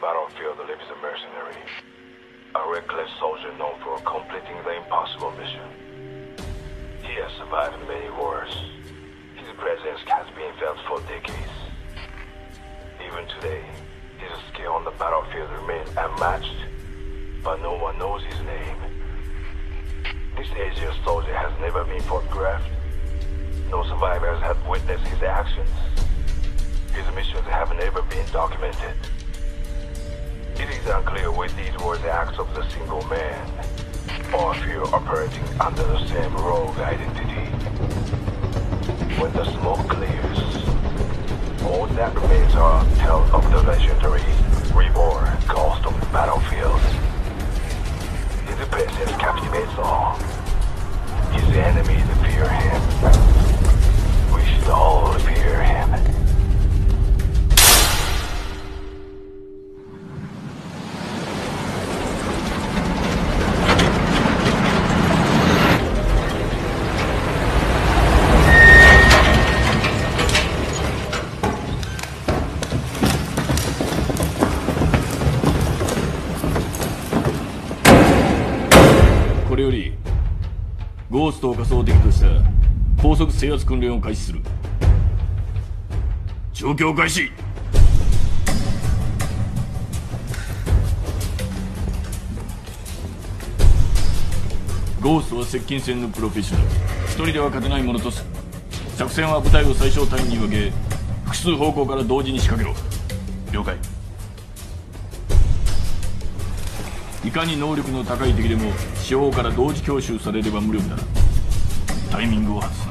battlefield lives a mercenary. A reckless soldier known for completing the impossible mission. He has survived many wars. His presence has been felt for decades. Even today, his skill on the battlefield remains unmatched, but no one knows his name. This aged soldier has never been photographed. No survivors have witnessed his actions. His missions have never been documented. It is unclear whether these were the acts of the single man, or if you operating under the same rogue identity. When the smoke clears, all that remains are tales of the legendary, reborn ghost of the battlefield. His presence captivates all. His enemies fear him. We should all ストを仮想敵とした高速制圧訓練を開始する。状況開始。ゴーストは接近戦のプロフェッショナル。一人では勝てないものとす。作戦は部隊を最小単位に分け複数方向から同時に仕掛けろ。了解。いかに能力の高い敵でも四方から同時強襲されれば無力だタイミングを外す。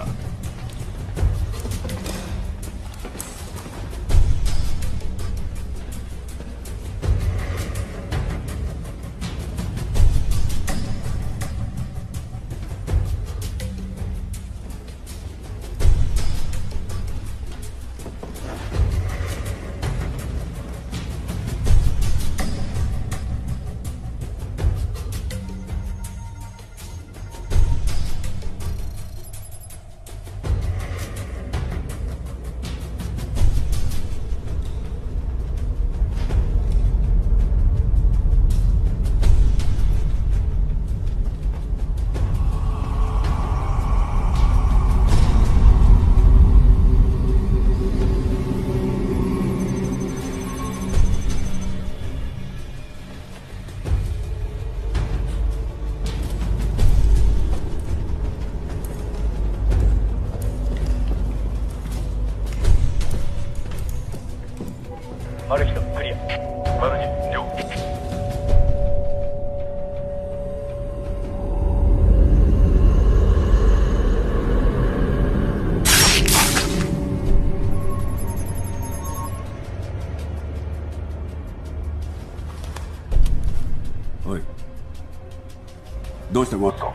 どう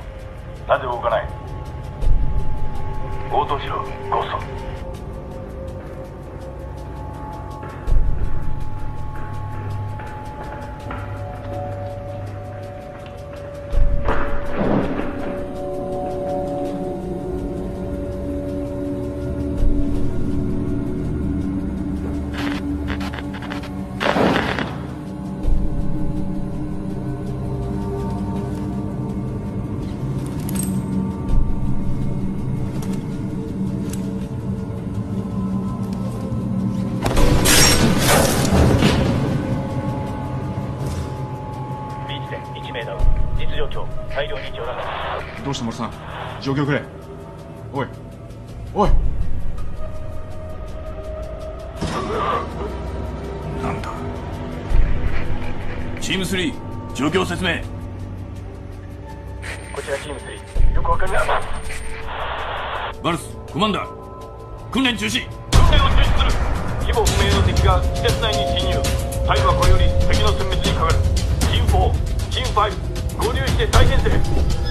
状況くれ。おい。おい。なんだ。チーム3状況説明。こちらチーム3よくわかりませんバルスコマンダー。訓練中止。訓練を中止する。規模不明の敵が施設内に侵入。タイムはこれより敵の殲滅にかかる。チーム4チーム5合流して再編成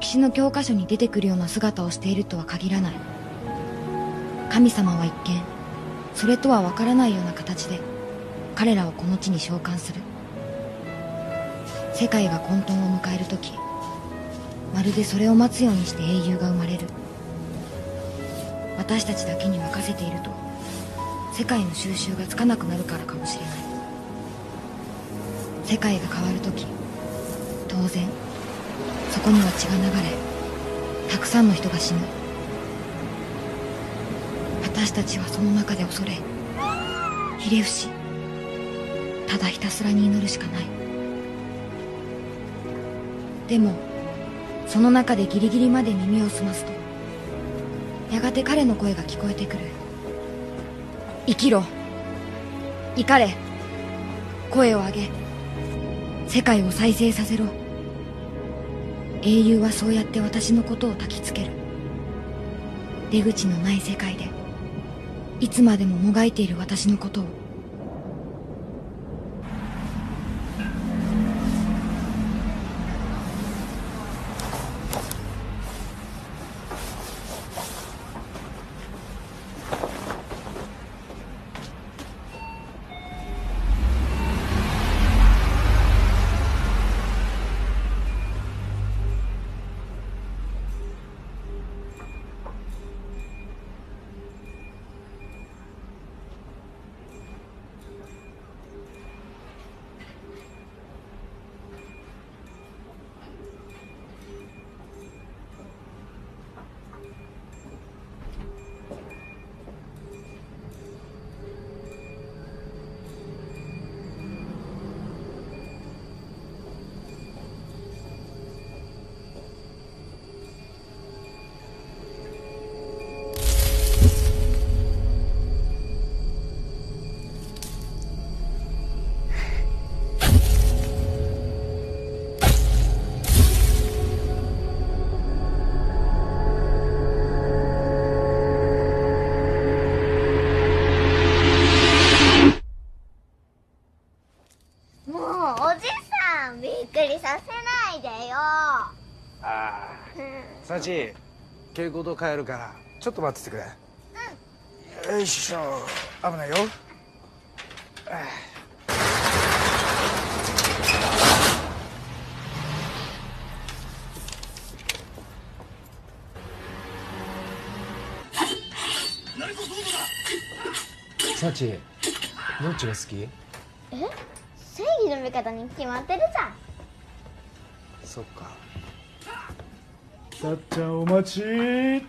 歴史の教科書に出てくるような姿をしているとは限らない。神様は一見それとは分からないような形で彼らをこの地に召喚する。世界が混沌を迎える時まるでそれを待つようにして英雄が生まれる。私たちだけに任せていると世界の収集がつかなくなるからかもしれない。世界が変わる時当然そこには血が流れたくさんの人が死ぬ。私たちはその中で恐れひれ伏しただひたすらに祈るしかない。でもその中でギリギリまで耳を澄ますとやがて彼の声が聞こえてくる。生きろ。怒れ。声を上げ。世界を再生させろ。英雄はそうやって私のことを焚きつける。出口のない世界でいつまでももがいている私のことをち蛍光灯変えるからちょっと待っててくれ、うん、よいしょ。危ないよ。サチどっちが好き？え？正義の味方に決まってるじゃん。そっか。さっちゃんお待ち。いただき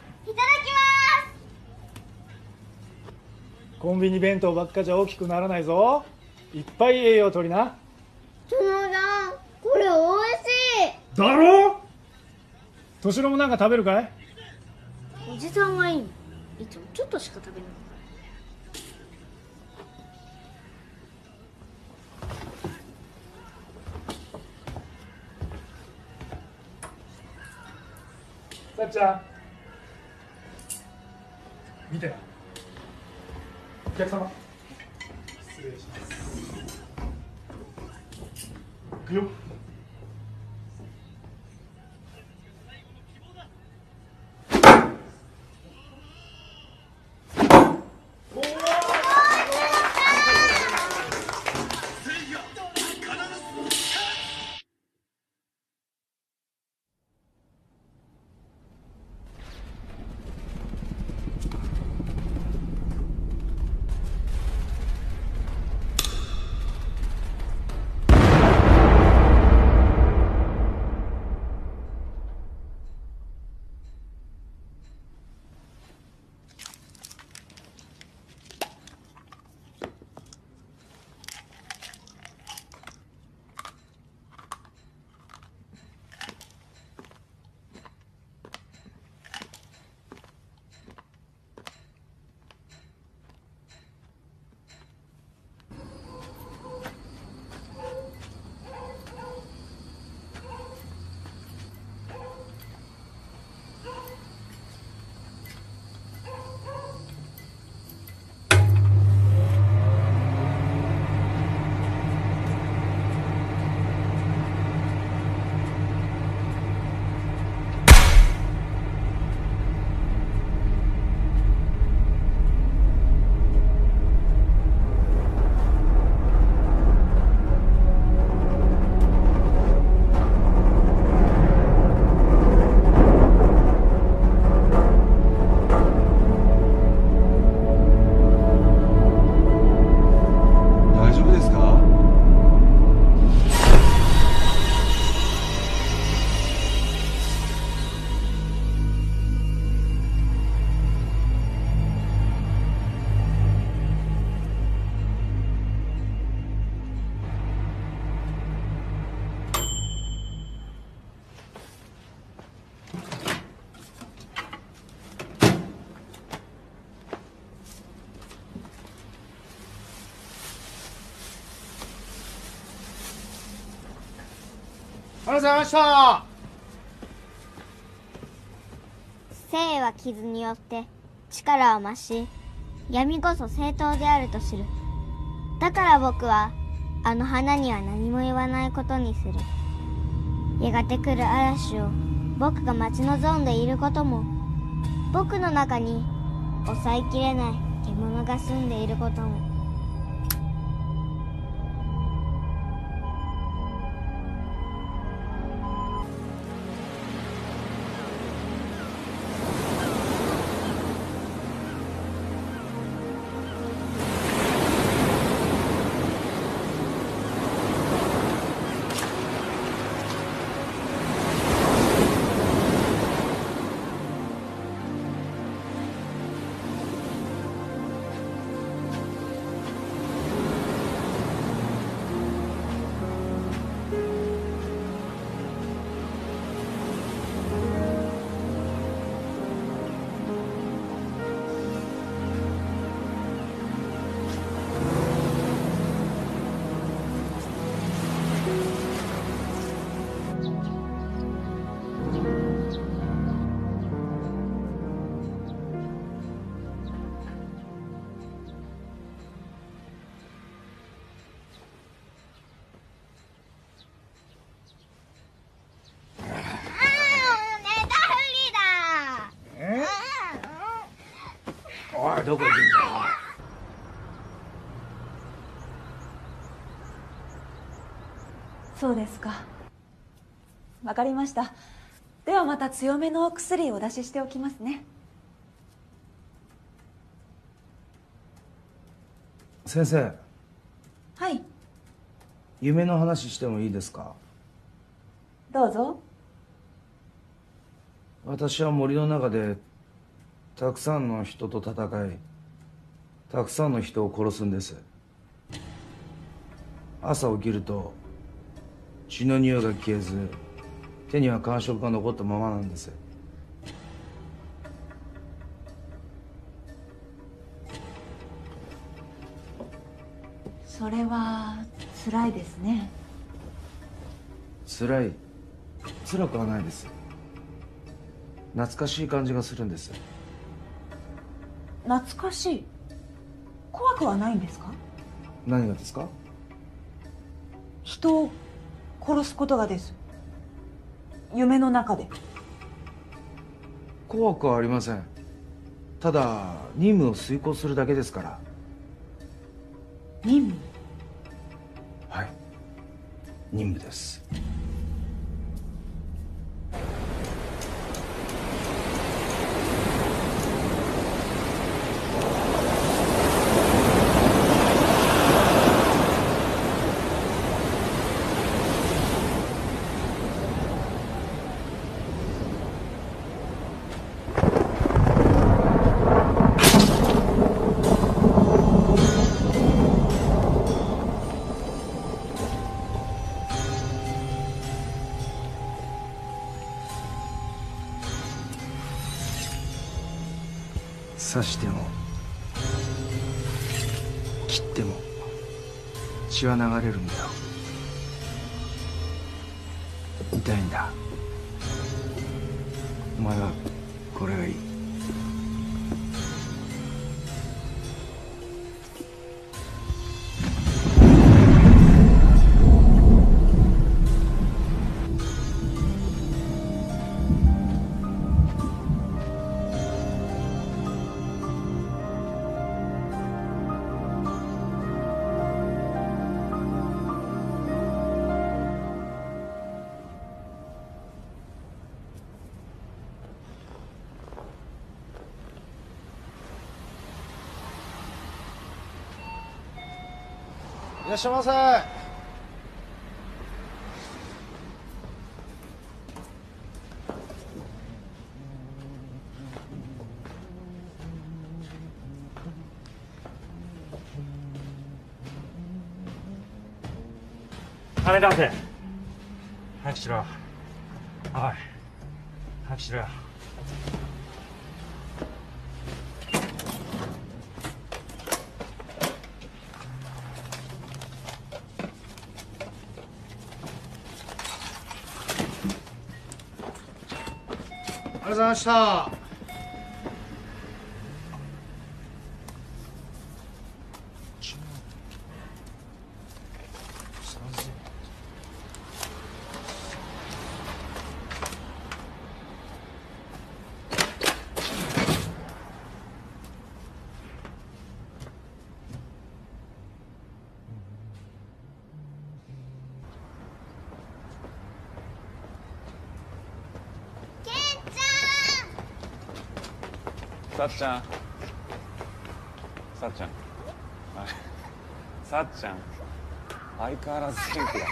コンビニ弁当ばっかじゃ大きくならないぞ。いっぱい栄養取りな。ます殿さんこれ美味しい。だろ？敏郎もなんか食べるかい？おじさんはいいの。いつもちょっとしか食べないさっちゃん。見て。なお客様。失礼します。行くよ。ございました。生は傷によって力を増し闇こそ正当であると知る。だから僕はあの花には何も言わないことにする。やがて来る嵐を僕が待ち望んでいることも僕の中に抑えきれない獣が住んでいることも。どこ行くんだそうですか。わかりました。ではまた強めのお薬をお出ししておきますね。先生。はい。夢の話してもいいですか？どうぞ。私は森の中でたくさんの人と戦いたくさんの人を殺すんです。朝起きると血の匂いが消えず手には感触が残ったままなんです。それは辛いですね。辛い。辛くはないです。懐かしい感じがするんです懐かしい。怖くはないんですか？何がですか？人を殺すことがです。夢の中で。怖くはありません。ただ任務を遂行するだけですから。任務？はい。任務ですらっしゃいませ。金出せ早くしろ。おい。早くしろよ。うございました。さっちゃん。さっちゃん。あれさっちゃん。相変わらず元気だ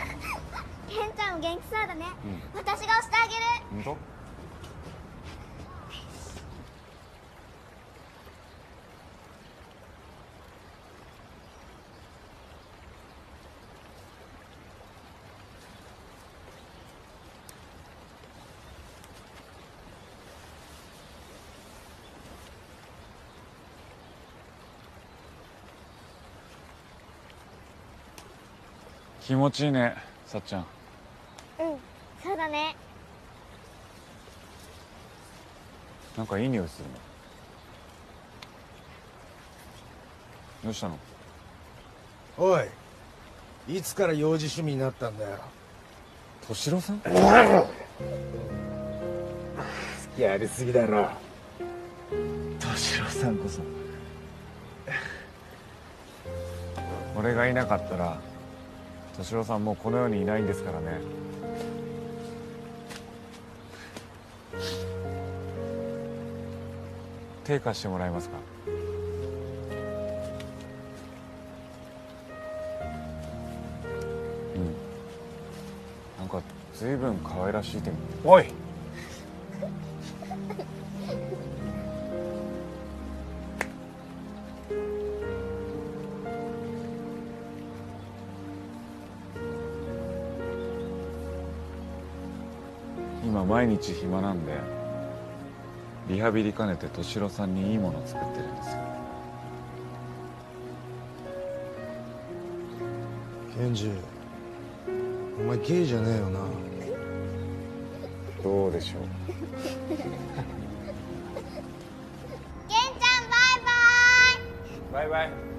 ケンちゃんも元気そうだね、う私が押してあげる。本当気持ちいいねさっちゃん。うんそうだね。なんかいい匂いするね。どうしたの？おいいつから幼児趣味になったんだよ。敏郎さん？好きありすぎだろ。敏郎さんこそ。俺がいなかったら敏郎さんもうこの世にいないんですからね。手貸してもらえますか？うん。なんか随分可愛らしい手おい。日暇なんでリハビリ兼ねて敏郎さんにいいものを作ってるんですよ。ケンジお前ゲイじゃねえよな。どうでしょう？ケンちゃんバイバイ。バイバイ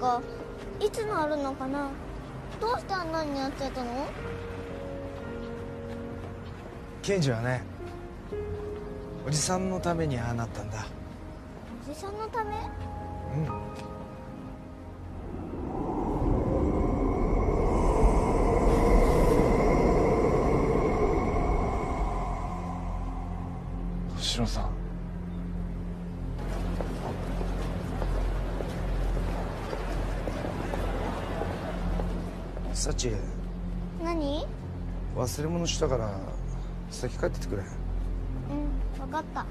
ンちゃんの怪我いつ治るのかな？どうしてあんなにやってたの？ケンジはねおじさんのためにああなったんだ。おじさんのため？うん。さんサチ何？忘れ物したから先帰っててくれ。うん分かった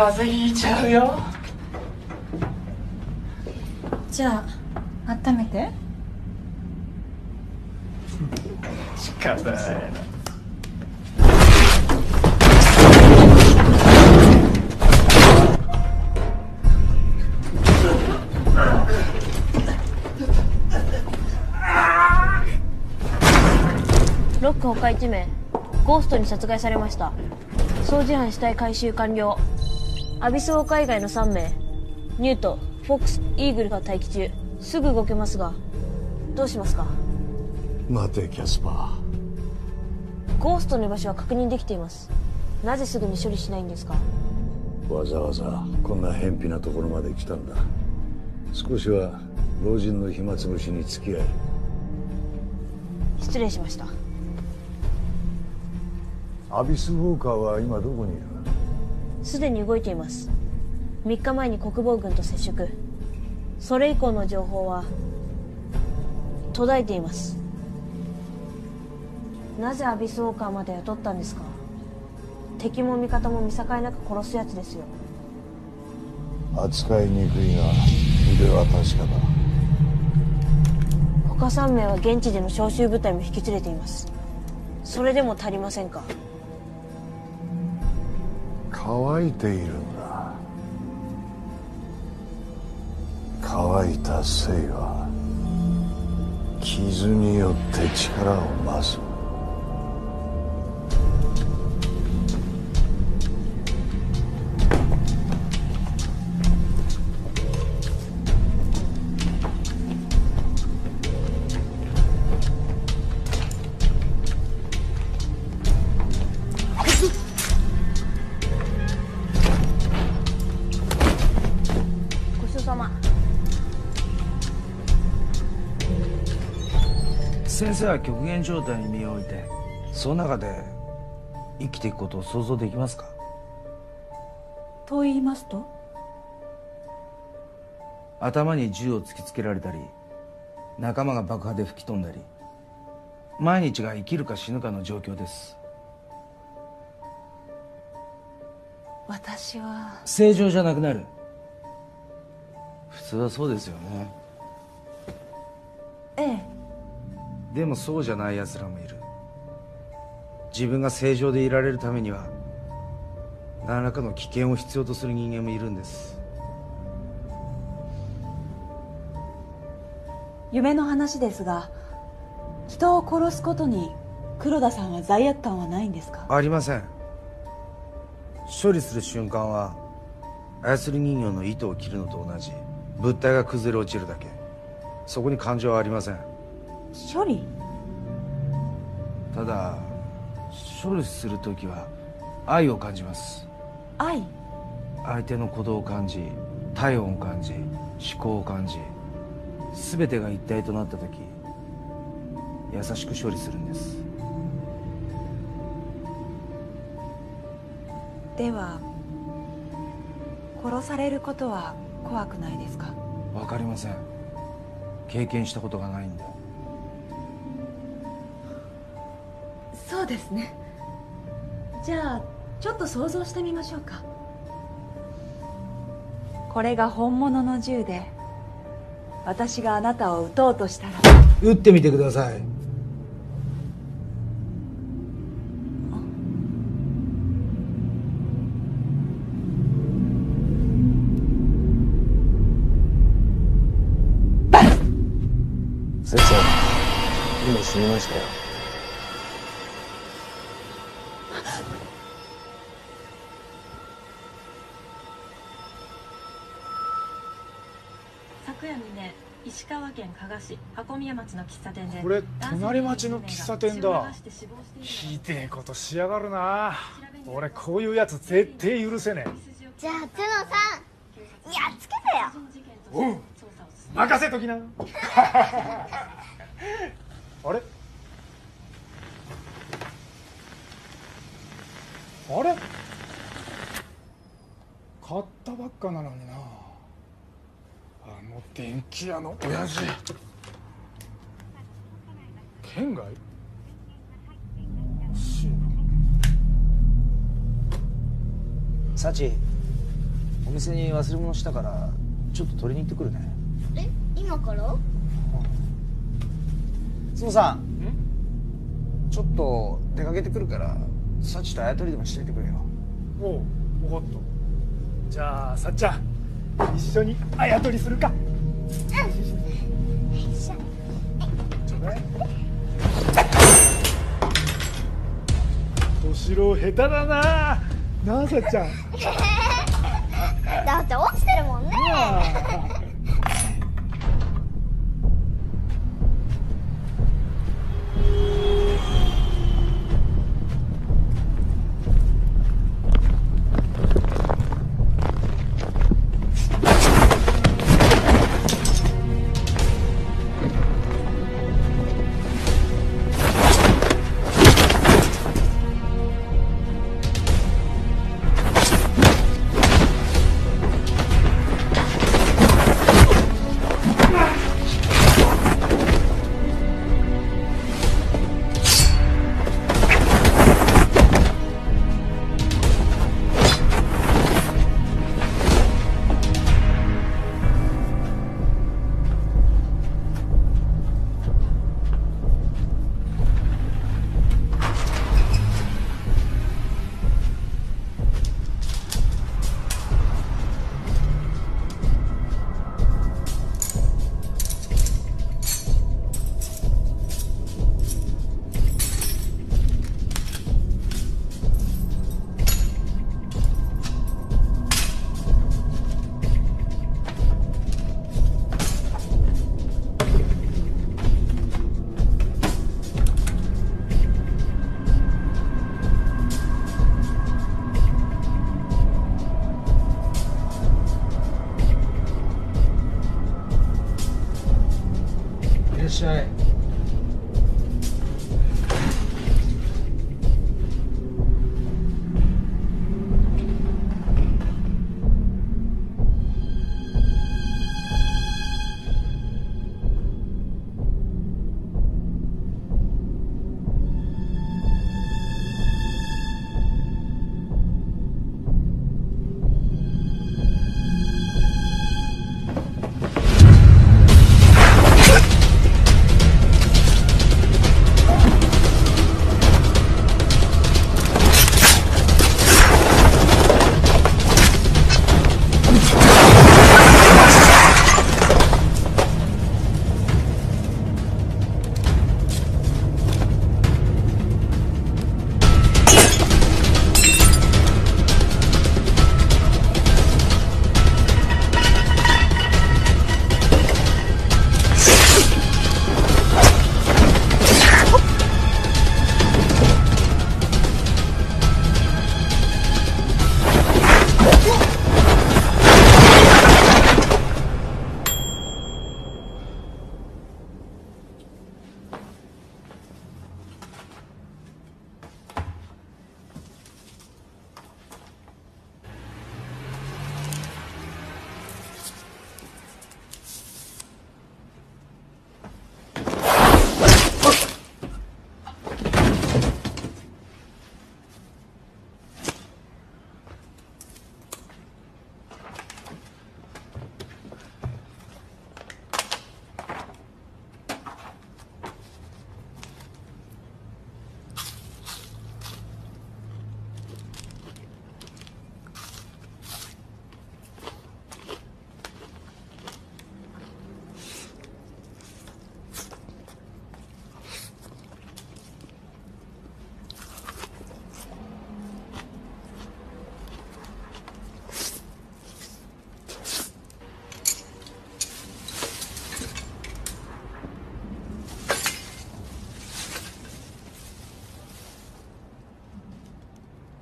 風邪ひいちゃうよ。じゃあ温めて。仕方ないな。ロック他1名ゴーストに殺害されました。掃除班死体回収完了アビスウォーカー以外の3名。ニュートフォックスイーグルが待機中。すぐ動けますがどうしますか？待てキャスパゴーストの居場所は確認できています。なぜすぐに処理しないんですか？ーわざわざこんな偏僻なところまで来たんだ。少しは老人の暇つぶしに付き合え失礼しました。アビス・ウォーカーは今どこにいる？すでに動いています。3日前に国防軍と接触。それ以降の情報は途絶えています。なぜアビスウォーカーまで雇ったんですか？敵も味方も見境なく殺すやつですよ。扱いにくいが腕は確かだ。他3名は現地での招集部隊も引き連れています。それでも足りませんか？乾いているんだ。乾いた性は傷によって力を増す。先生は極限状態に身を置いてその中で生きていくことを想像できますか？と言いますと？頭に銃を突きつけられたり仲間が爆破で吹き飛んだり毎日が生きるか死ぬかの状況です。私は。正常じゃなくなる。普通はそうですよね。ええでもそうじゃない奴らもいる。自分が正常でいられるためには何らかの危険を必要とする人間もいるんです。夢の話ですが人を殺すことに黒田さんは罪悪感はないんですか？ありません。処理する瞬間は操り人形の糸を切るのと同じ。物体が崩れ落ちるだけ。そこに感情はありません処理？ただ処理する時は愛を感じます。愛？相手の鼓動を感じ体温を感じ思考を感じ全てが一体となった時優しく処理するんです。では殺されることは怖くないですか？わかりません。経験したことがないんでそうですね。じゃあちょっと想像してみましょうか。これが本物の銃で私があなたを撃とうとしたら。撃ってみてください。先生今死にましたよ石川県加賀市箱宮町の喫茶店でこれ隣町の喫茶店だ。ひでえことしやがるな。俺こういうやつ絶対許せねえ。じゃあ角さんやっつけてよ。おう任せときな。あれ？あれ？買ったばっかなのにな。あの電気屋の親父。県外？しいな幸お店に忘れ物したからちょっと取りに行ってくるね。え？今から？角さん。ちょっと出かけてくるから幸とあやとりでもしていてくれよ。おう分かった。じゃあ幸ちゃん一緒にあやとりするか。うんよいしょちょうだいお城下手だな。なあさっちゃん。だって落ちてるもんね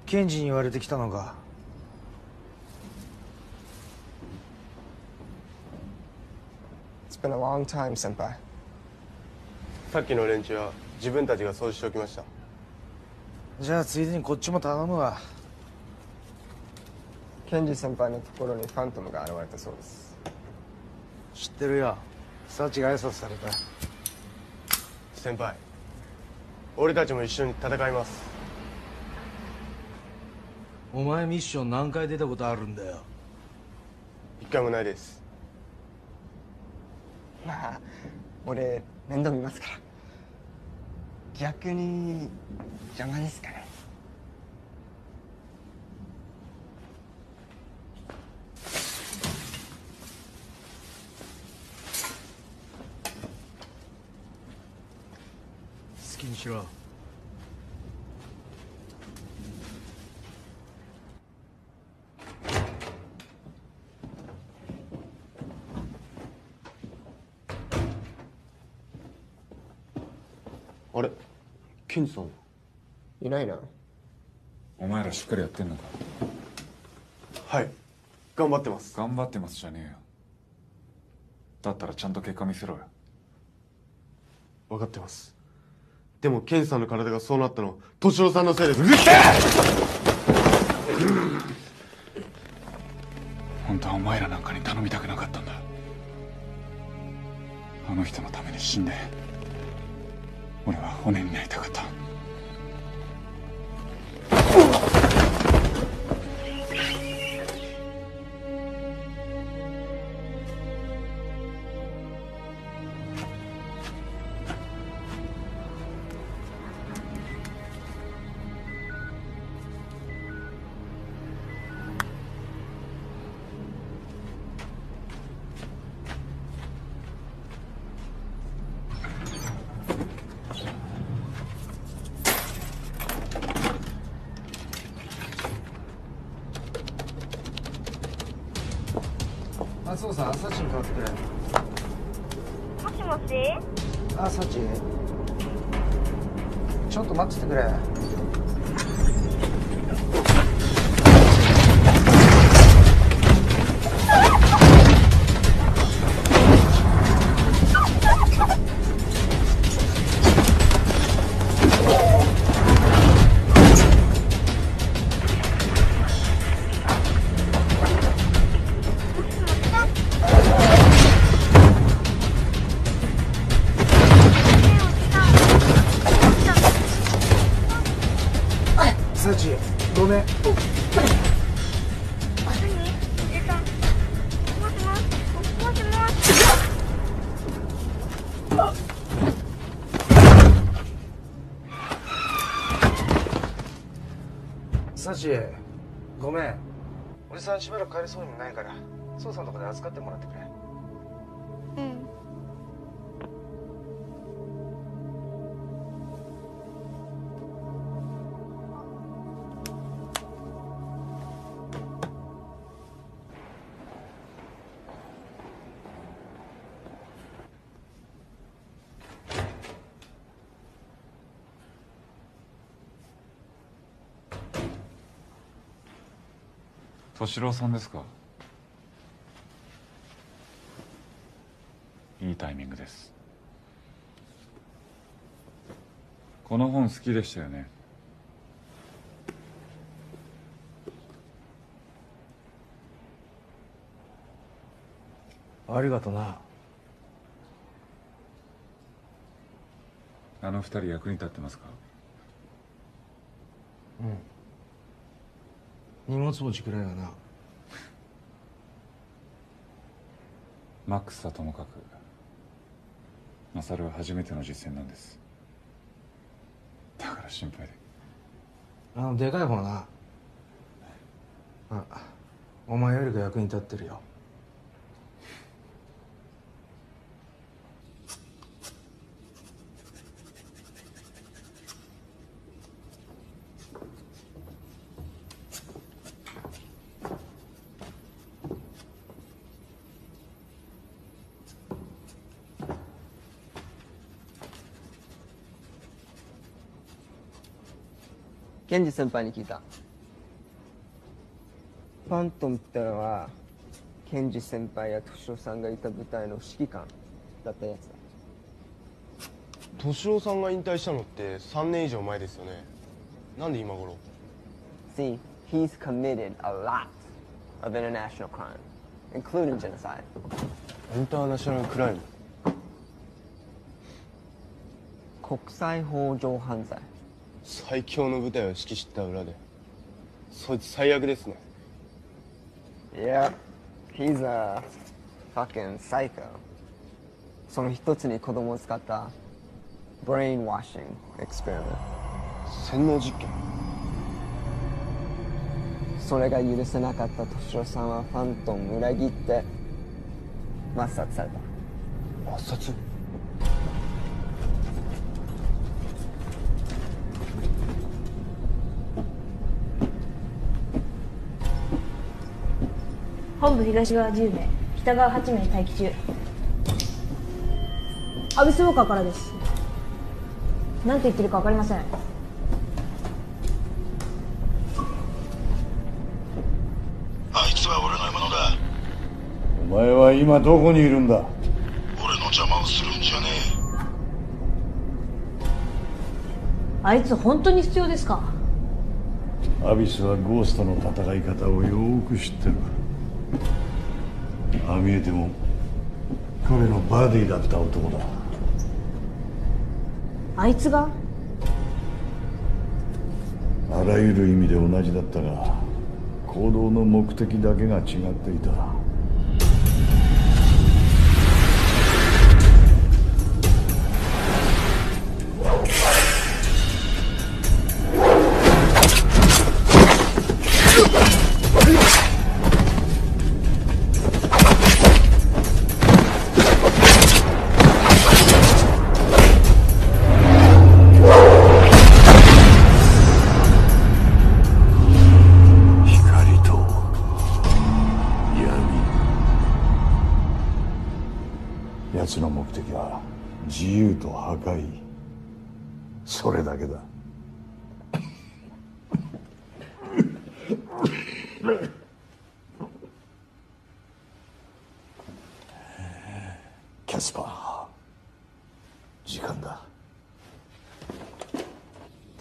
検事に言われてきたのか It's been a long time, 先輩さっきの連中は自分たちが掃除しておきました。じゃあついでにこっちも頼むわ。ケンジ先輩のところにファントムが現れたそうです。知ってるよ。サチが挨拶された。先輩俺たちも一緒に戦いますお前ミッション何回出たことあるんだよ。一回もないです。まあ俺面倒見ますから。逆に邪魔ですかね好きにしろあれケンジさん。いないな。お前らしっかりやってんのか？はい。頑張ってます。頑張ってますじゃねえよ。だったらちゃんと結果見せろよ。分かってます。でもケンジさんの体がそうなったのは敏郎さんのせいです。うるせえ！本当はお前らなんかに頼みたくなかったんだ。あの人のために死んで骨になりたかった。松尾さんサチに代わってくれ。もしもし？あサチ。ちょっと待っててくれチごめん。俺さんしばらく帰れそうにもないから捜査のとこで預かってもらってくれ。敏郎さんですか？いいタイミングです。この本好きでしたよね。ありがとな。あの二人役に立ってますか？うん荷物持ちくらいはな。マックスはともかくマサルは初めての実践なんです。だから心配で。あのでかい方な。あお前よりが役に立ってるよケンジ先輩に聞いた。ファントムってのはケンジ先輩や敏郎さんがいた部隊の指揮官だったやつだ。敏郎さんが引退したのって3年以上前ですよね。なんで今頃？See, he's committed a lot of international crime, including genocide. インターナショナルクライム国際法上犯罪最強の部隊を指揮した裏で。そいつ最悪ですね。Yeah, he's a fucking psycho. その一つに子供を使った brainwashing experiment. 洗脳実験。それが許せなかった敏夫さんはファントムを裏切って抹殺された。抹殺？本部東側10名北側8名待機中。アビスウォーカーからです。何て言ってるか分かりません。あいつは俺の獲物だ。お前は今どこにいるんだ？俺の邪魔をするんじゃねあいつ本当に必要ですか？アビスはゴーストの戦い方をよーく知ってるああ見えても彼のバディだった男だ。あいつが？あらゆる意味で同じだったが行動の目的だけが違っていた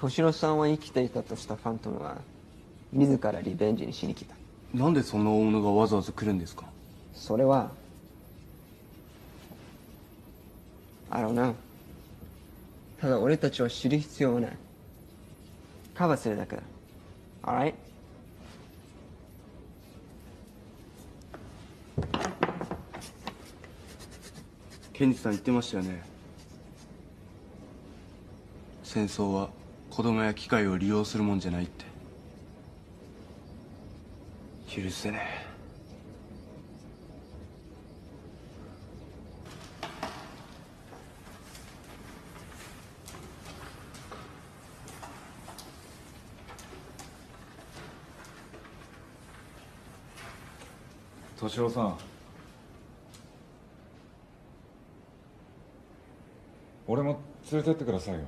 敏郎さんは生きていたとしたファントムは自らリベンジにしに来た。なんでそんな大物がわざわざ来るんですか？それは I don't know ただ俺たちは知る必要はない。カバーするだけだ。Alright? ケンジさん言ってましたよね。戦争は子供や機械を利用するもんじゃないって。許せねえ。敏夫さん。俺も連れてってくださいよ。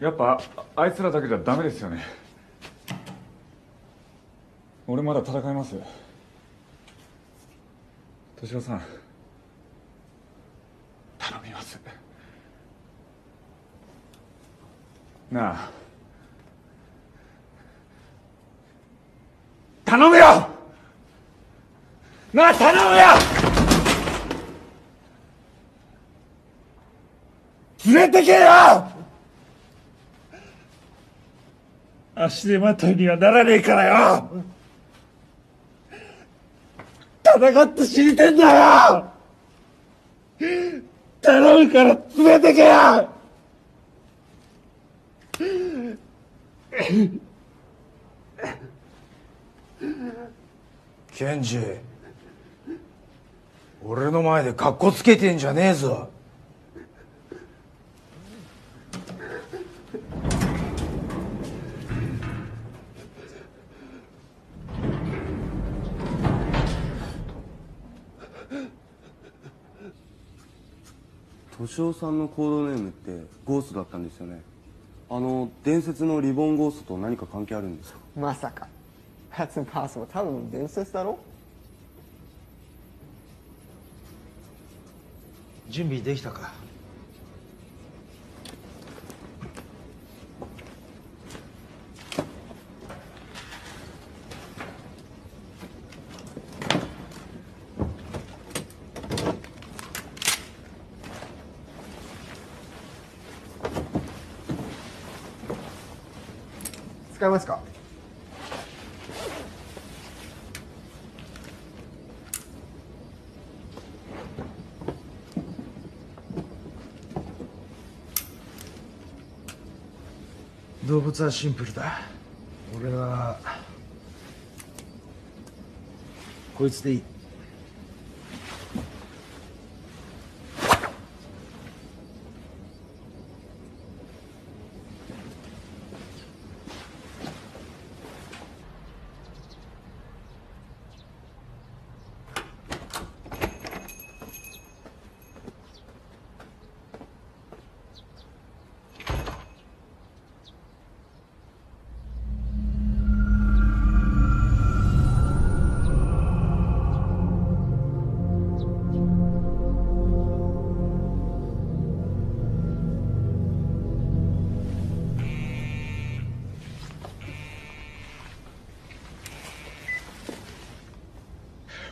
やっぱあいつらだけじゃダメですよね。俺まだ戦います。敏夫さん。頼みます。なあ。頼むよ！なあ頼むよ！連れてけよ！足手まといにはならねえからよ。戦って死にてんだよ。頼むから連れてけよ。ケンジ俺の前でカッコつけてんじゃねえぞ。敏夫さんのコードネームってゴーストだったんですよね。あの伝説のリボンゴーストと何か関係あるんですか？まさか。That's impossible 多分伝説だろ？準備できたかいますか？動物はシンプルだ。俺はこいつでいい。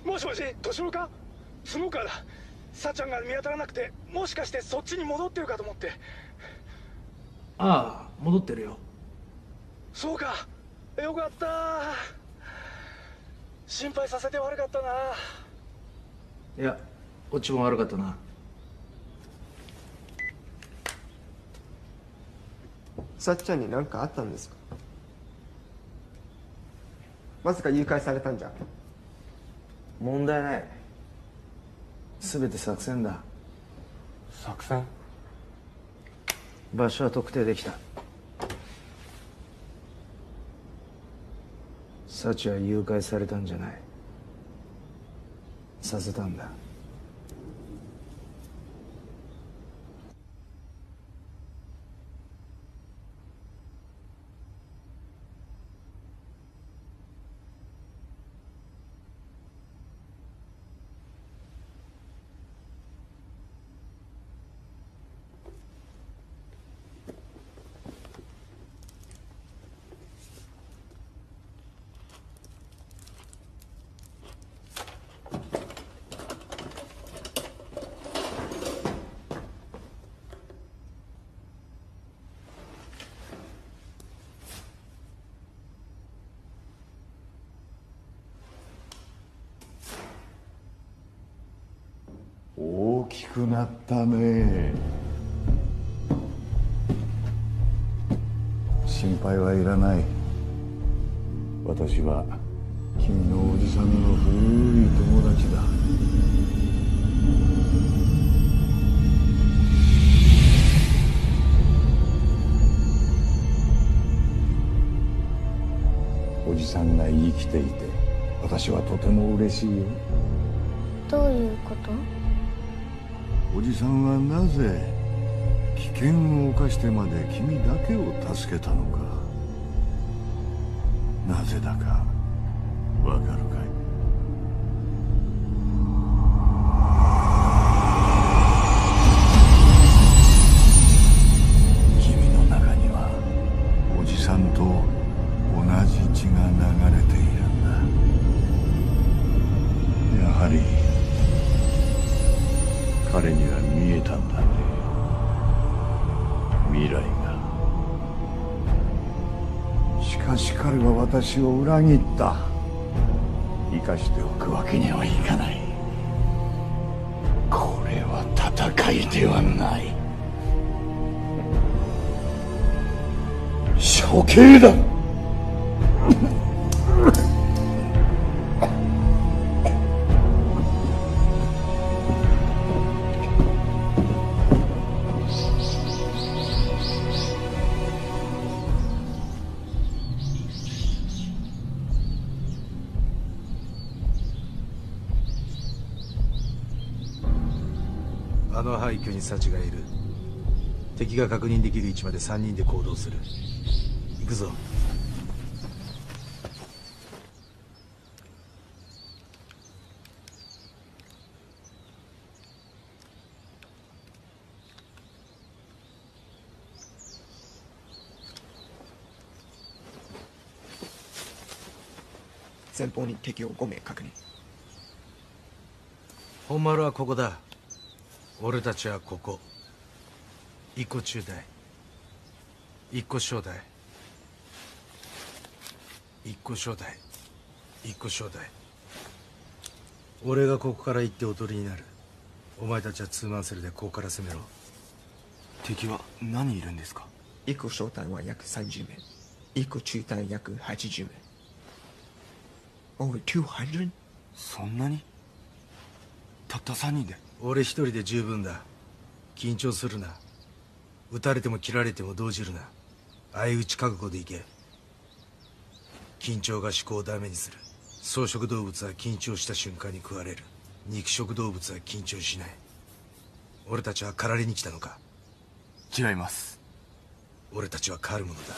もしもし敏郎か？角川だ。さっちゃんが見当たらなくてもしかしてそっちに戻ってるかと思って。ああ戻ってるよ。そうか。よかった。心配させて悪かったな。いやこっちも悪かったな。さっちゃんに何かあったんですか？まさか誘拐されたんじゃ問題ない。全て作戦だ。作戦？場所は特定できた。サチは誘拐されたんじゃない。させたんだ大きくなったね心配はいらない。私は。君のおじさんの古い友達だ。おじさんが生きていて私はとても嬉しいよ。どういうこと？おじさんはなぜ危険を冒してまで君だけを助けたのか。なぜだか。切った。生かしておくわけにはいかない。これは戦いではない。処刑だ。の廃墟にサチがいる。敵が確認できる位置まで3人で行動する。行くぞ。前方に敵を5名確認。本丸はここだ俺たちはここ。一個中隊一個小隊一個招待一個招待俺がここから行っておとりになる。お前たちはツーマンセルでここから攻めろ。敵は何人いるんですか？一個招待は約30名。一個中隊約80名。Over 200? そんなに？たった3人で？俺一人で十分だ。緊張するな。撃たれても切られても動じるな。相打ち覚悟でいけ。緊張が思考をダメにする。草食動物は緊張した瞬間に食われる。肉食動物は緊張しない。俺たちは狩られに来たのか？違います。俺たちは狩るものだ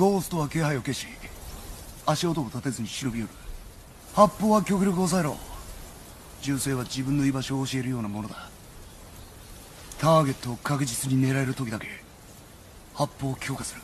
ゴーストは気配を消し足音を立てずに忍び寄る。発砲は極力抑えろ。銃声は自分の居場所を教えるようなものだ。ターゲットを確実に狙える時だけ発砲を強化する。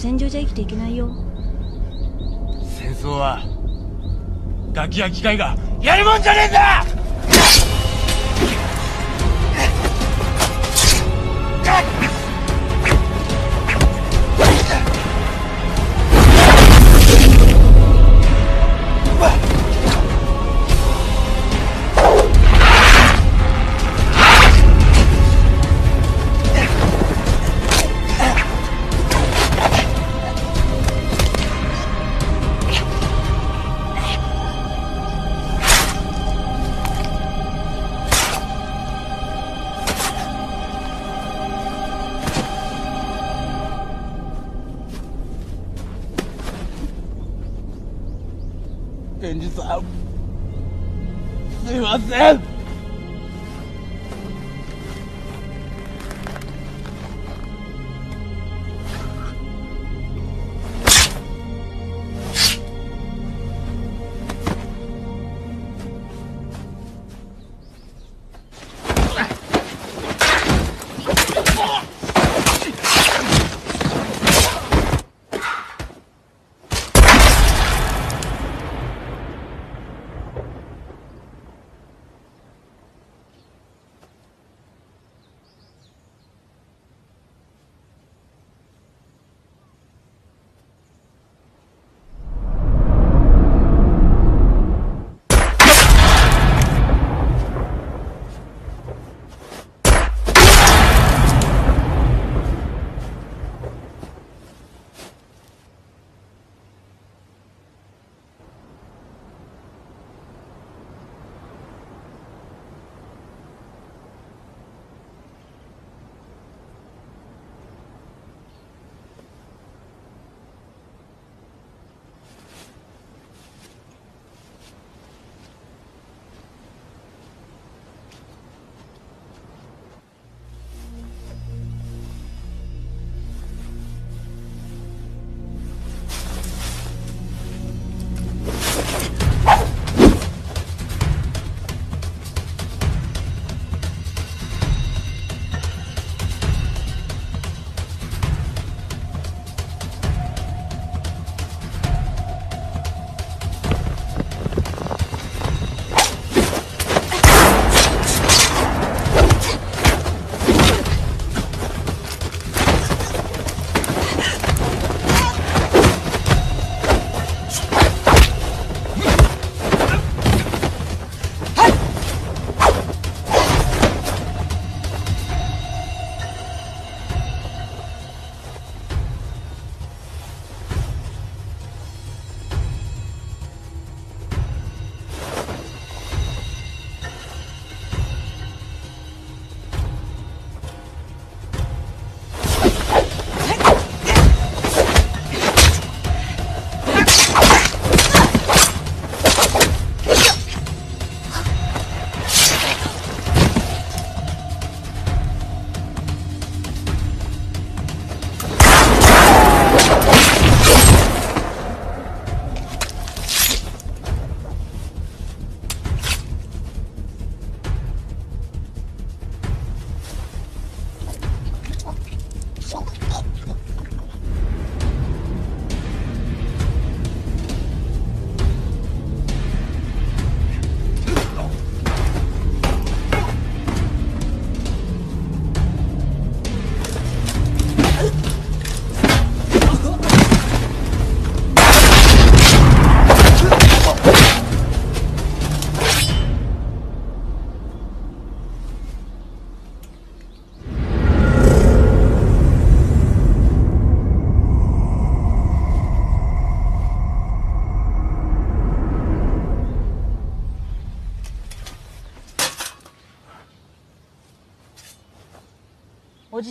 戦場じゃ生きていけないよ。戦争はガキや機械がやるもんじゃねえんだ！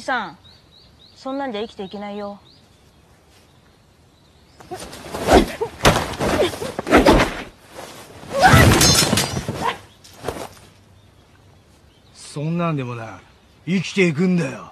さんそんなんじゃ生きていけないよ。そんなんでもな生きていくんだよ。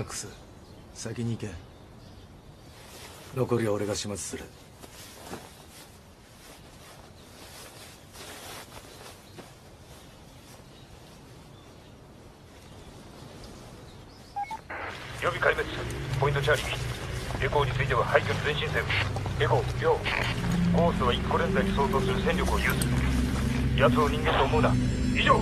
マックス。先に行け。残りは俺が始末する。予備壊滅ポイントチャーリーエコーについては廃墟前進戦。エコー両ゴースは1個連帯に相当する戦力を有する。奴を人間と思うな。以上。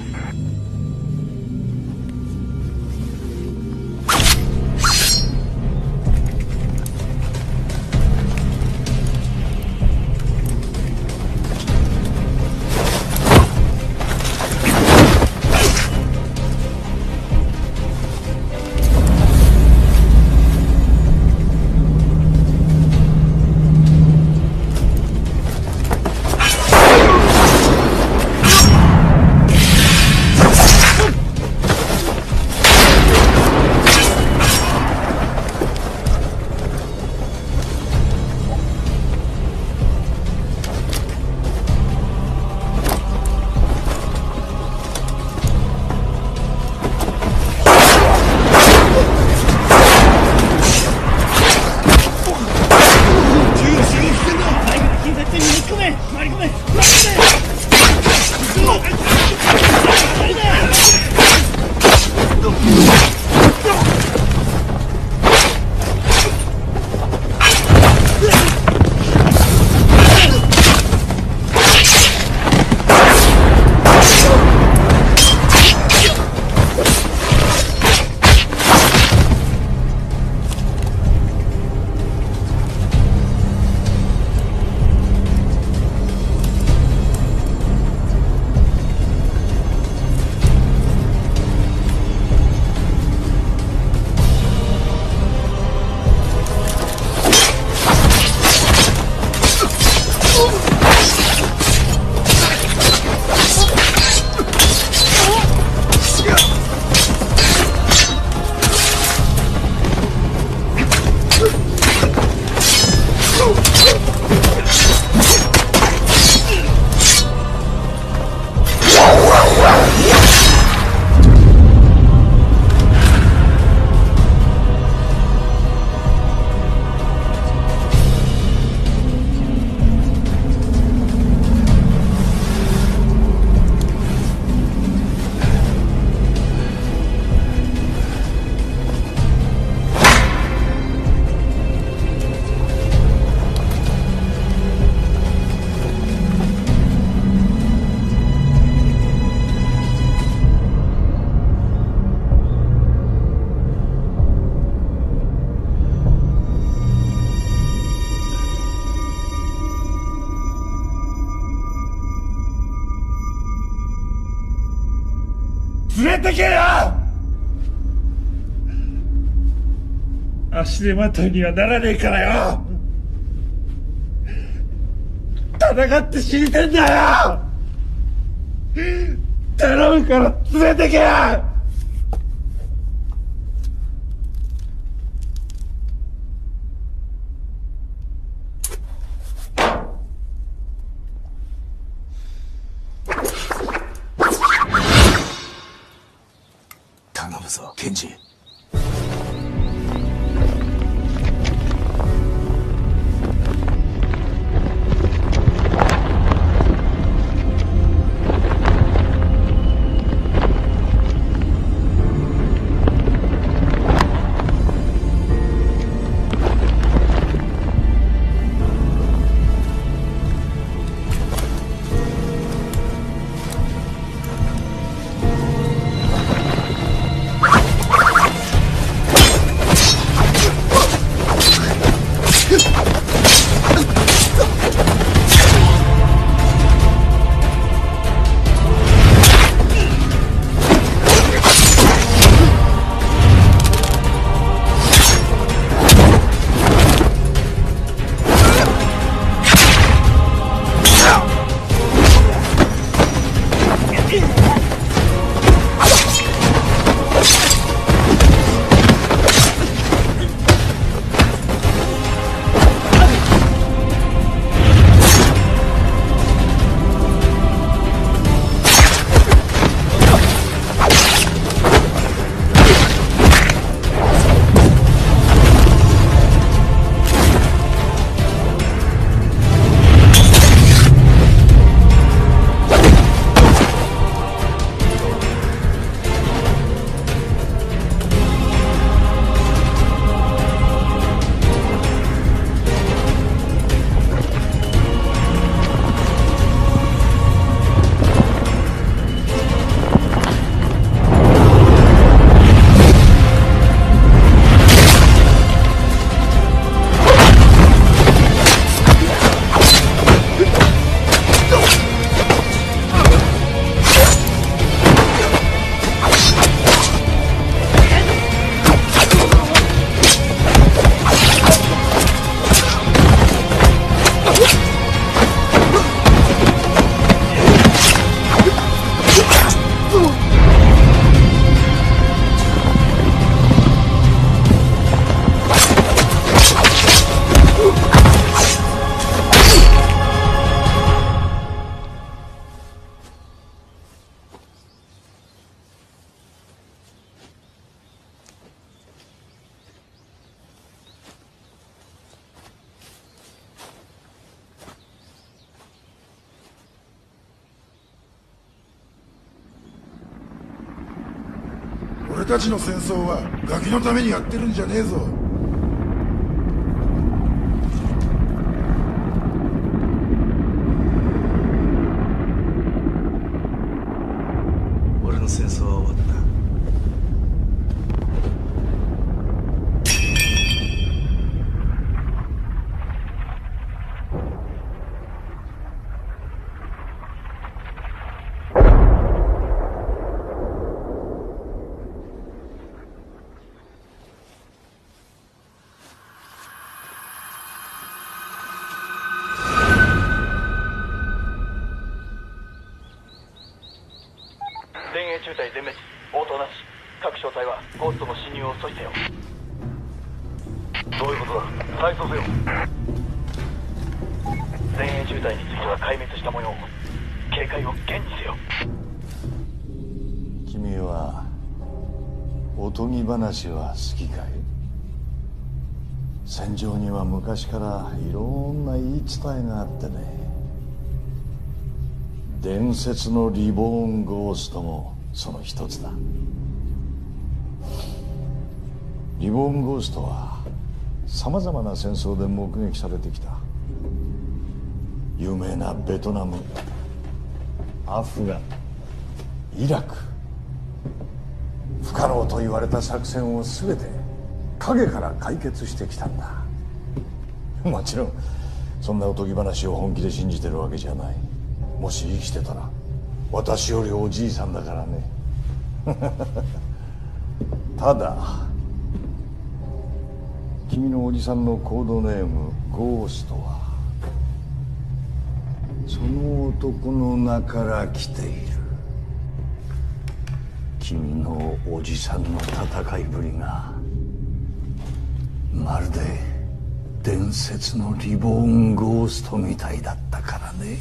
爪痕にはならねえからよ。戦って死にてんだよ。頼むから連れてけたちの戦争はガキのためにやってるんじゃねえぞ。昔からいろんな言い伝えがあってね。伝説のリボーンゴーストもその一つだ。リボーンゴーストはさまざまな戦争で目撃されてきた。有名なベトナムアフガンイラク不可能と言われた作戦を全て影から解決してきたんだ。もちろんそんなおとぎ話を本気で信じてるわけじゃない。もし生きてたら私よりおじいさんだからね。ただ君のおじさんのコードネームゴーストはその男の名から来ている。君のおじさんの戦いぶりがまるで伝説のリボーンゴーストみたいだったからね。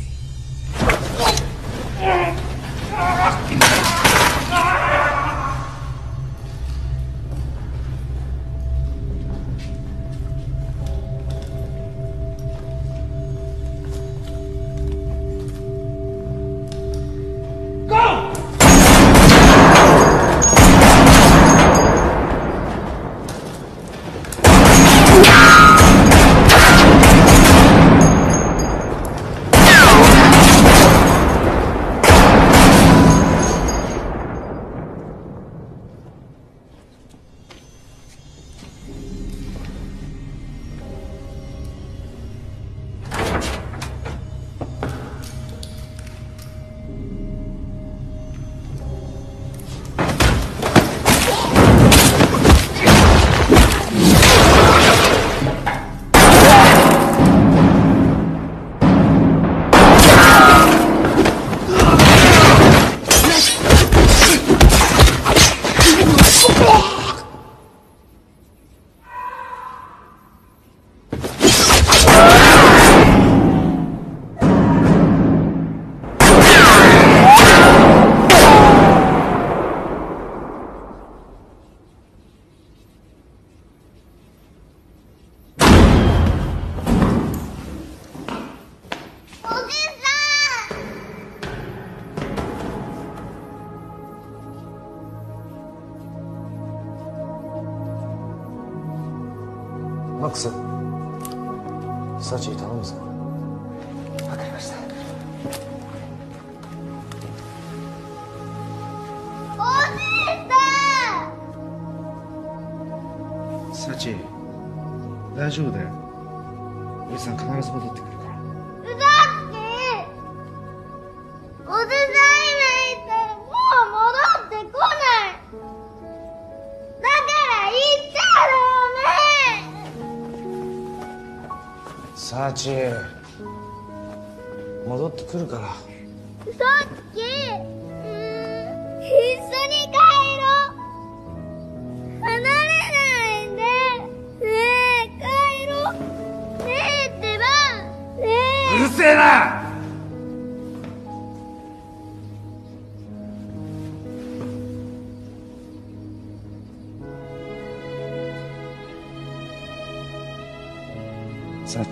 サチ戻ってくるから。ダメさっきうーん。一緒に帰ろう。離れないで。ねえ帰ろう。ねえってば。ねえ。うるせえな。サ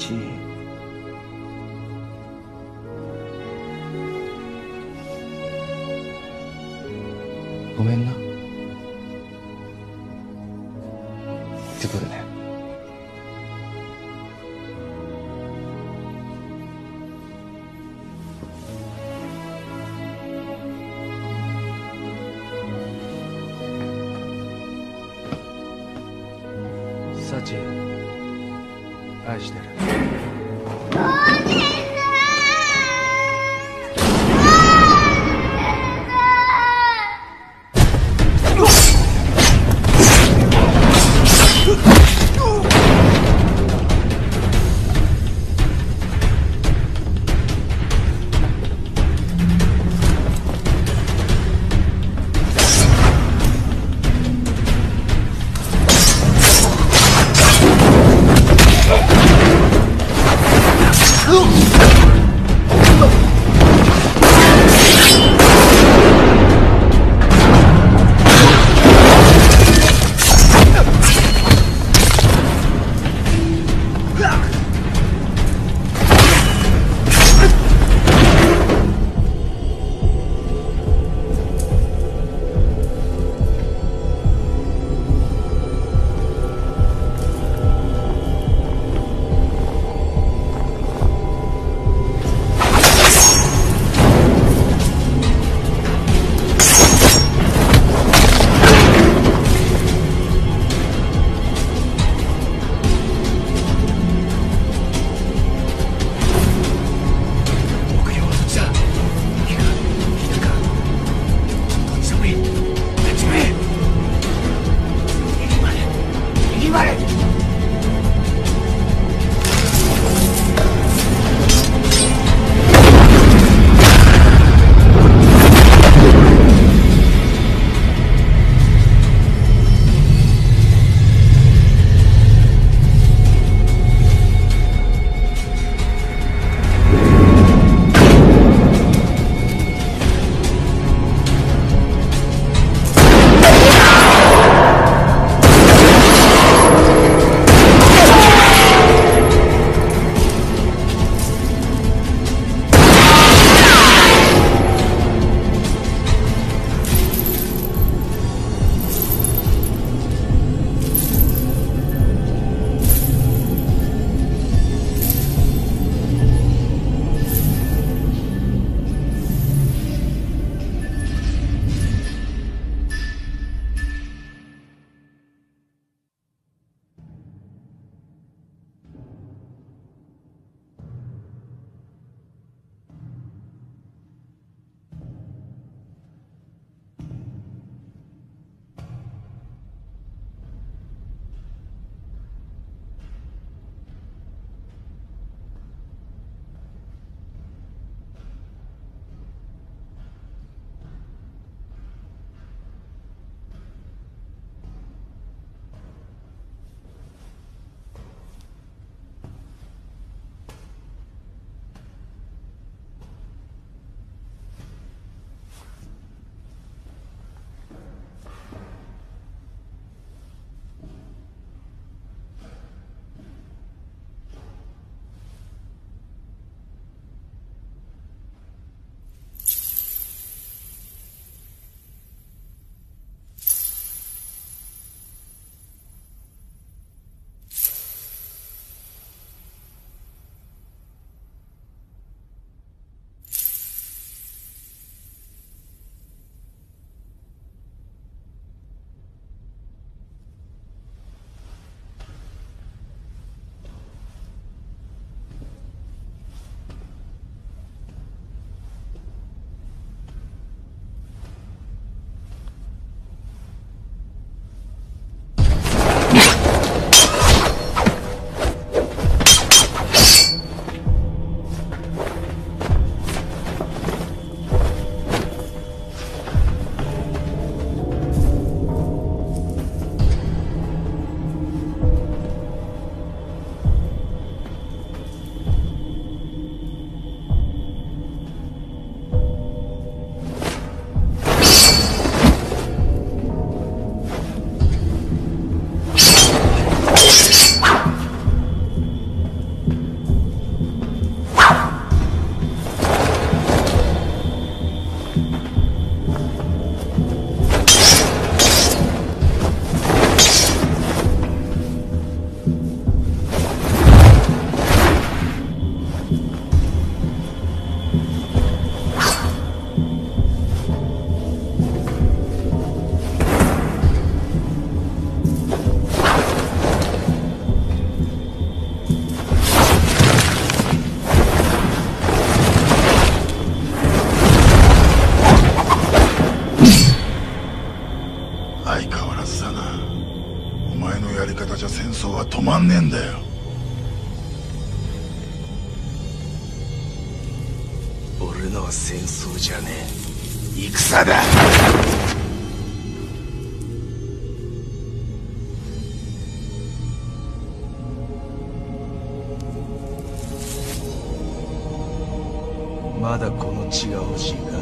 まだこの血が欲しいか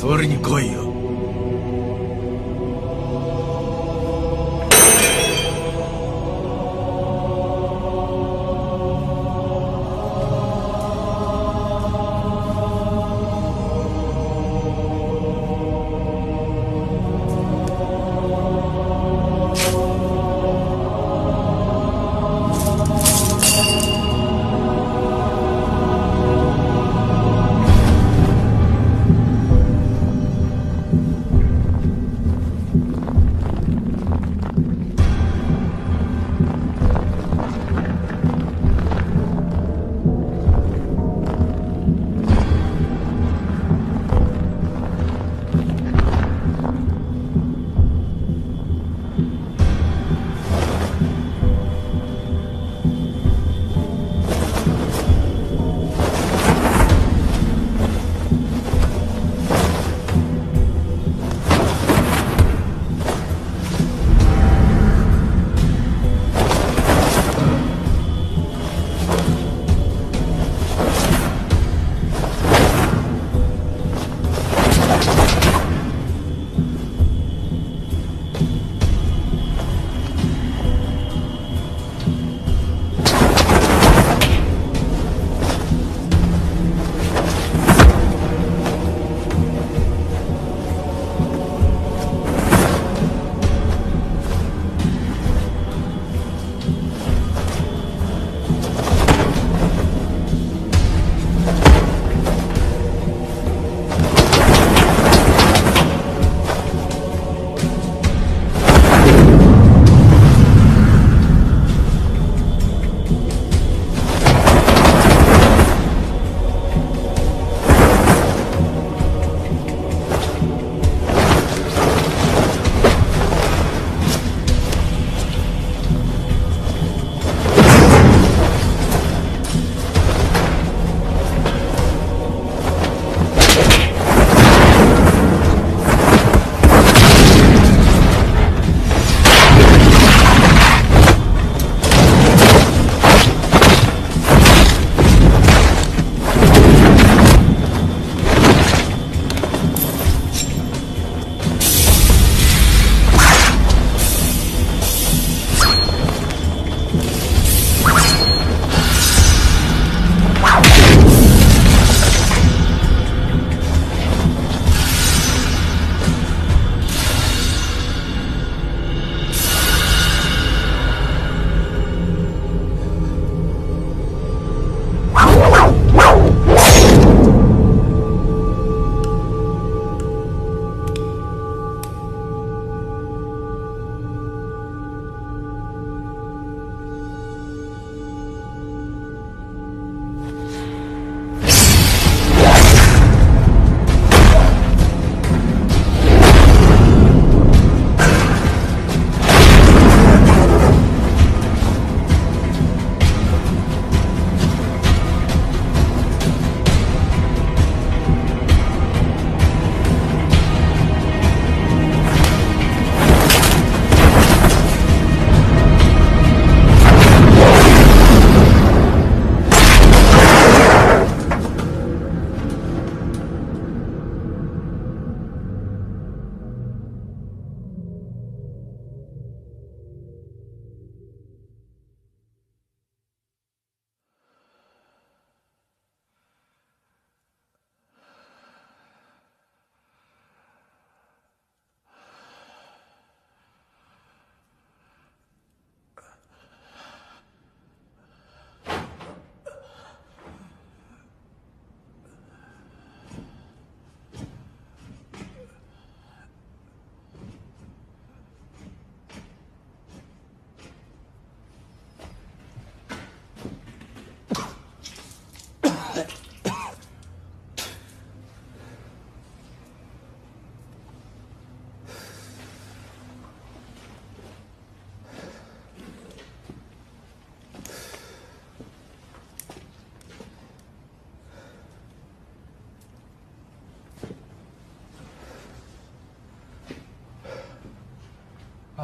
取りに来いよ。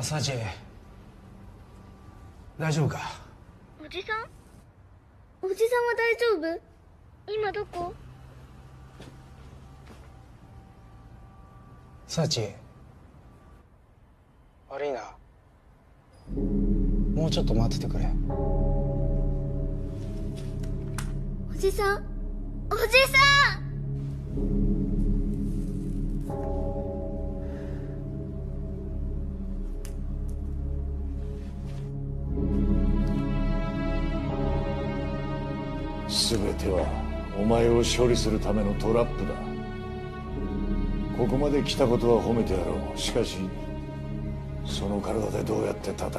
サチ大丈夫か？おじさん？おじさんは大丈夫？今どこ？サチ。悪いな。もうちょっと待っててくれ。おじさん？おじさん？全てはお前を処理するためのトラップだ。ここまで来たことは褒めてやろう。しかしその体でどうやって戦う？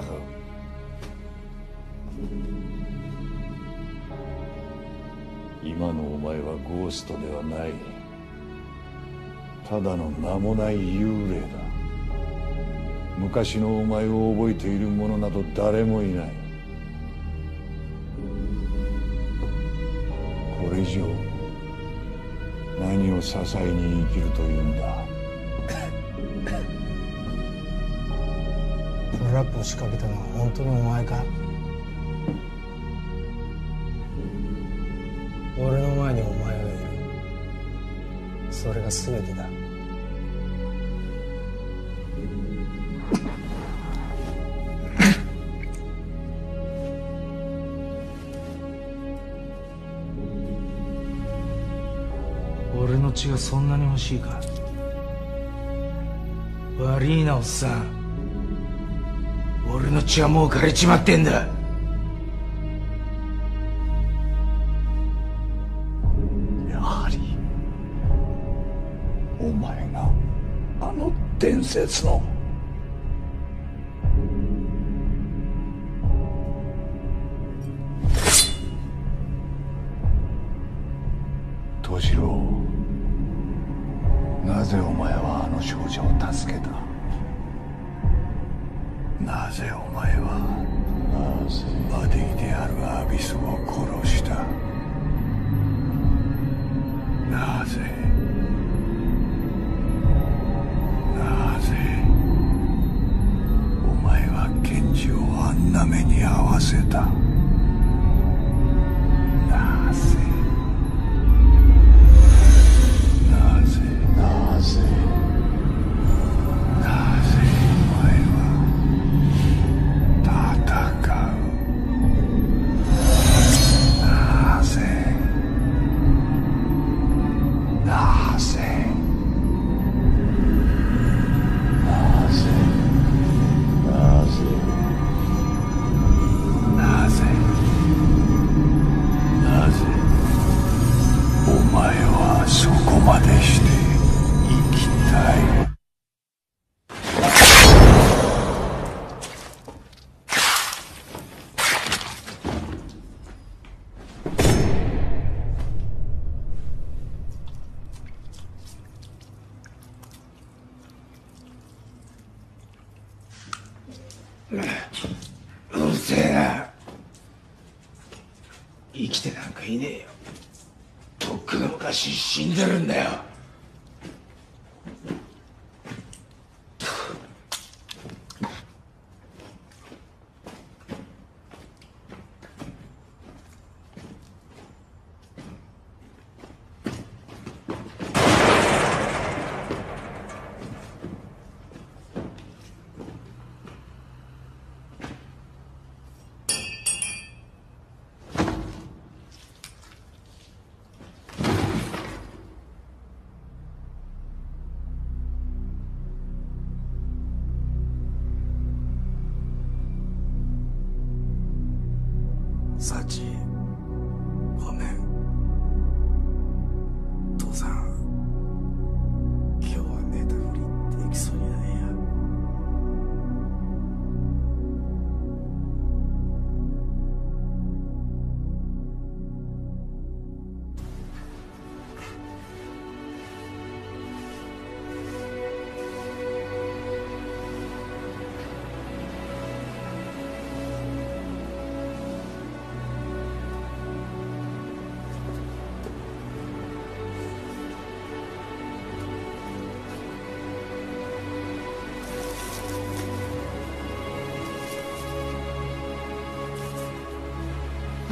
今のお前はゴーストではない。ただの名もない幽霊だ。昔のお前を覚えている者など誰もいない。れ以上何を支えに生きるというんだ？トラップを仕掛けたのは本当にお前か？俺の前にお前がいる。それが全てだ。がそんなに欲しいか？悪いなおっさん。俺の血はもう枯れちまってんだ。やはりお前があの伝説の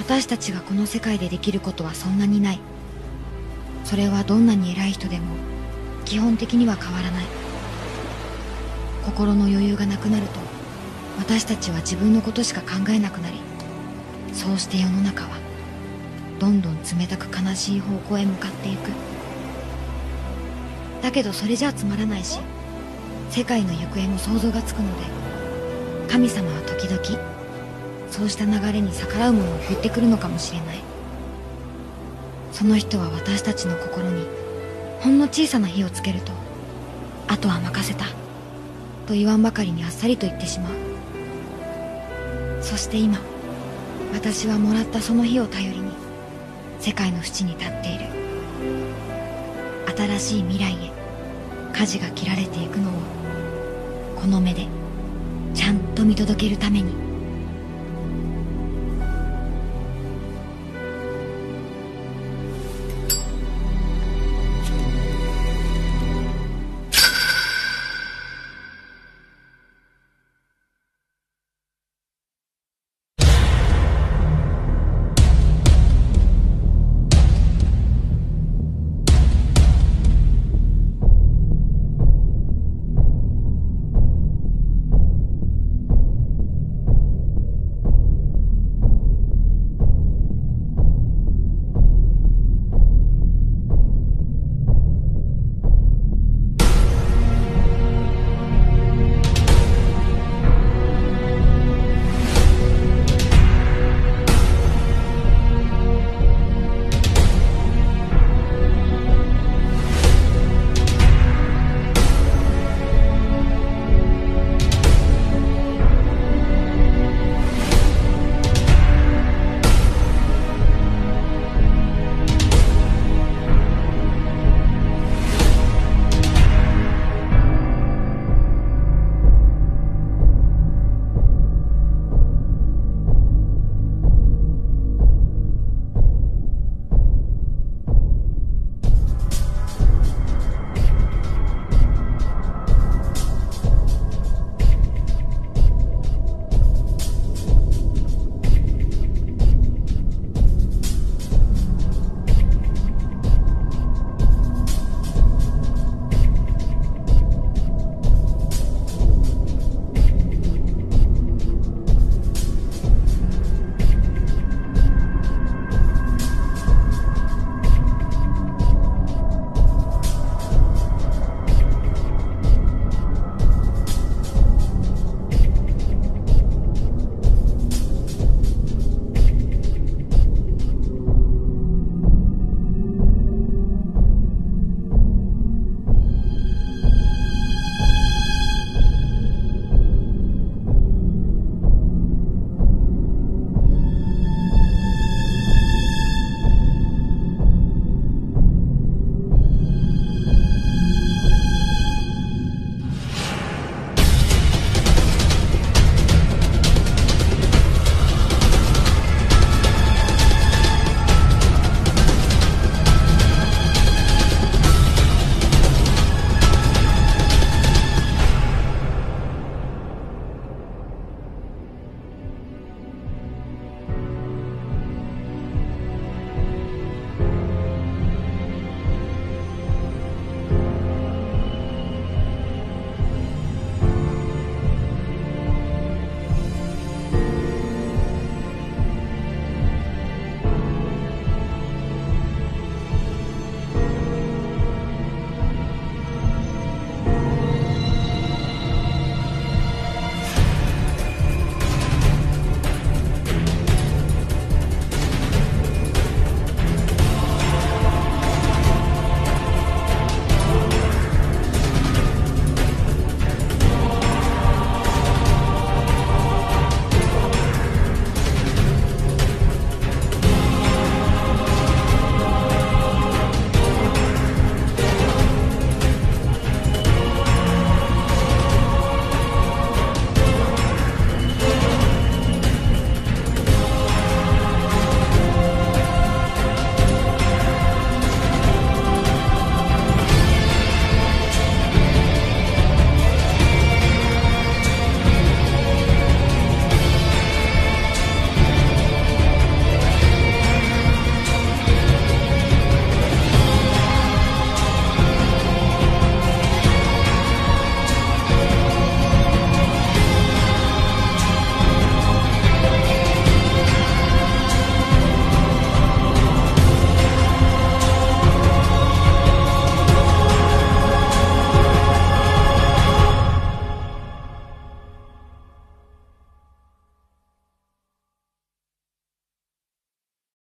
私たちがこの世界でできることはそんなにない。それはどんなに偉い人でも基本的には変わらない。心の余裕がなくなると私たちは自分のことしか考えなくなりそうして世の中はどんどん冷たく悲しい方向へ向かっていく。だけどそれじゃあつまらないし世界の行方も想像がつくので神様は時々そうした流れに逆らう者を振ってくるのかもしれない。その人は私たちの心にほんの小さな火をつけるとあとは任せたと言わんばかりにあっさりと言ってしまう。そして今私はもらったその火を頼りに世界の淵に立っている。新しい未来へ舵が切られていくのをこの目でちゃんと見届けるために。